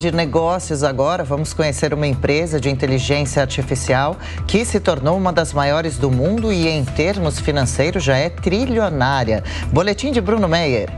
De negócios agora, vamos conhecer uma empresa de inteligência artificial que se tornou uma das maiores do mundo e em termos financeiros já é trilionária. Boletim de Bruno Meyer.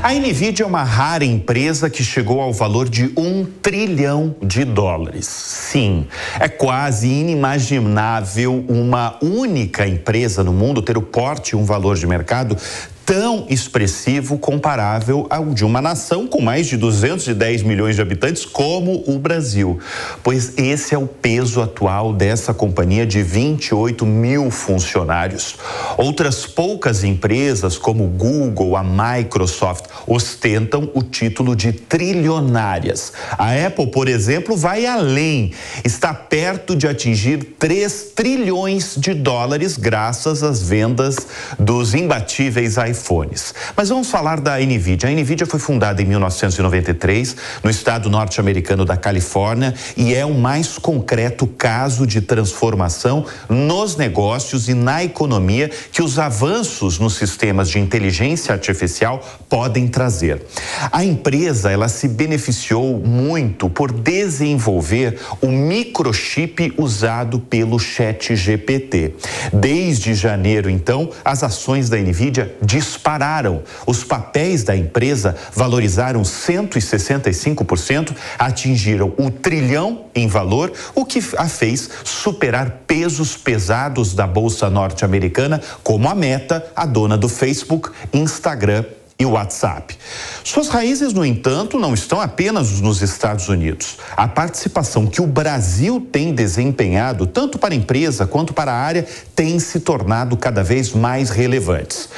A Nvidia é uma rara empresa que chegou ao valor de um trilhão de dólares. Sim, é quase inimaginável uma única empresa no mundo ter o porte e um valor de mercado tão expressivo comparável ao de uma nação com mais de 210 milhões de habitantes como o Brasil, pois esse é o peso atual dessa companhia de 28 mil funcionários. Outras poucas empresas, como Google, a Microsoft, ostentam o título de trilionárias. A Apple, por exemplo, vai além, está perto de atingir 3 trilhões de dólares graças às vendas dos imbatíveis iPhones. Mas vamos falar da Nvidia. A Nvidia foi fundada em 1993 no estado norte-americano da Califórnia e é o mais concreto caso de transformação nos negócios e na economia que os avanços nos sistemas de inteligência artificial podem trazer. A empresa, ela se beneficiou muito por desenvolver o microchip usado pelo Chat GPT. Desde janeiro, então, as ações da Nvidia dispararam. Os papéis da empresa valorizaram 165%, atingiram o trilhão em valor, o que a fez superar pesos pesados da bolsa norte-americana, como a Meta, a dona do Facebook, Instagram e WhatsApp. Suas raízes, no entanto, não estão apenas nos Estados Unidos. A participação que o Brasil tem desempenhado, tanto para a empresa quanto para a área, tem se tornado cada vez mais relevantes.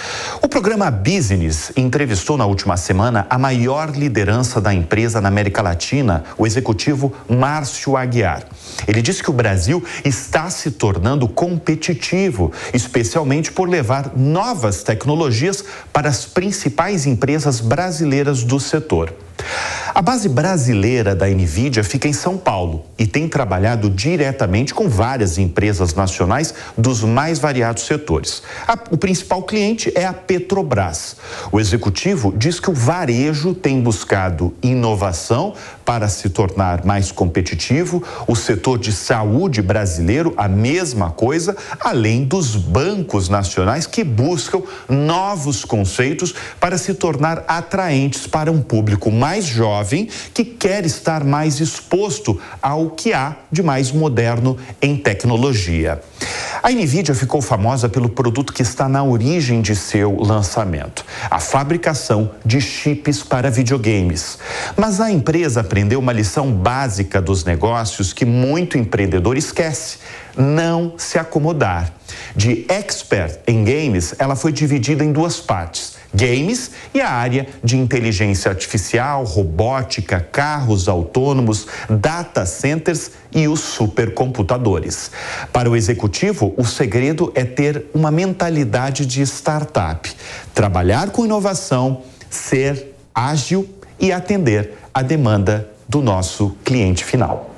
O programa Business entrevistou na última semana a maior liderança da empresa na América Latina, o executivo Márcio Aguiar. Ele disse que o Brasil está se tornando competitivo, especialmente por levar novas tecnologias para as principais empresas brasileiras do setor. A base brasileira da Nvidia fica em São Paulo e tem trabalhado diretamente com várias empresas nacionais dos mais variados setores. A, o principal cliente é a Petrobras. O executivo diz que o varejo tem buscado inovação para se tornar mais competitivo, o setor de saúde brasileiro, a mesma coisa, além dos bancos nacionais que buscam novos conceitos para se tornar atraentes para um público mais jovem jovem que quer estar mais exposto ao que há de mais moderno em tecnologia. A Nvidia ficou famosa pelo produto que está na origem de seu lançamento, a fabricação de chips para videogames. Mas a empresa aprendeu uma lição básica dos negócios que muito empreendedor esquece: não se acomodar. De expert em games, ela foi dividida em duas partes games e a área de inteligência artificial, robótica, carros autônomos, data centers e os supercomputadores. Para o executivo, o segredo é ter uma mentalidade de startup, trabalhar com inovação, ser ágil e atender a demanda do nosso cliente final.